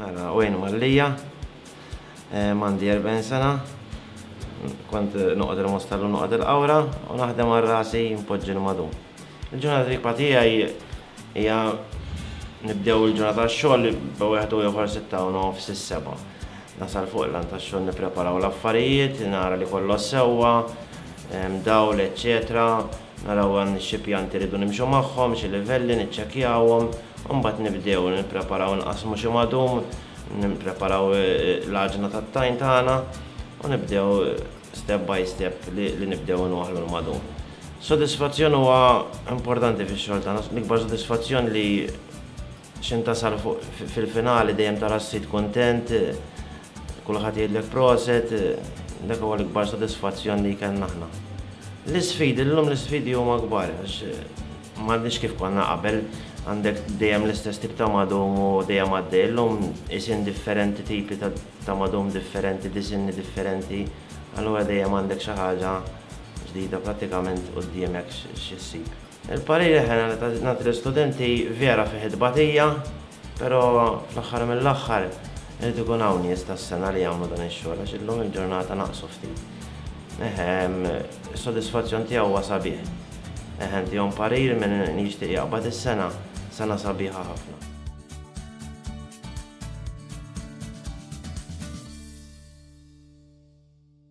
Mela, u jenu għallija, eh, mandi 40 sena, kont noqgħod il-mostallu noqgħod il-qawra u naħdem għal rasi npoġġi l-madum. Il-ġurnata tikba tiegħi hija nibdew il-ġurnata xogħol b'wieħed u ieħor sitta u nofs is-seba'. Nasal fuq l-għan tax-xogħol nippreparaw l-affarijiet, nara li kollox sewwa, hemm dawl eċċetera, naraw għan xi pjanti rridu nimxu magħhom, xi livelli, niċċekkjawhom, u mbagħad nibdew nippreparaw inqassmu xi madum, nippreparaw l-għaġna tat-tajn tagħna u nibdew step by step li nibdew inwaħħlu l-madum. Sodisfazzjon huwa importanti fix-xogħol tagħna, l-ikbar sodisfazzjon li X'hemm tasal fil-finali dejjem tara s-sid kuntent, kulħadd jgħidlek proset, dak huwa l-ikbar sodisfazzjon li kellna aħna. L-isfidi, illum l-isfidi huma kbar għax m'għadniex kif konna qabel, għandek dejjem l-istess tip ta' madum u dejjem għaddej, illum isien differenti, tipi ta' madum differenti, disinni differenti, allura dejjem għandek xi ħaġa ġdida prattikament quddiemek xi ssib. Il-parir eħe li nagħti lill-studenti vera fih it-tbatija, però fl-aħħar mill-aħħar irid ikun hawn nies tas-sengħa li jagħmlu dan ix-xogħol għax illum il-ġurnata naqsu ftit. Eħe, is-sodisfazzjon tiegħu huwa sabiħ. Eħe, ntihom parir min jixtieq jaqbad is-sengħa, sengħa sabiħa ħafna.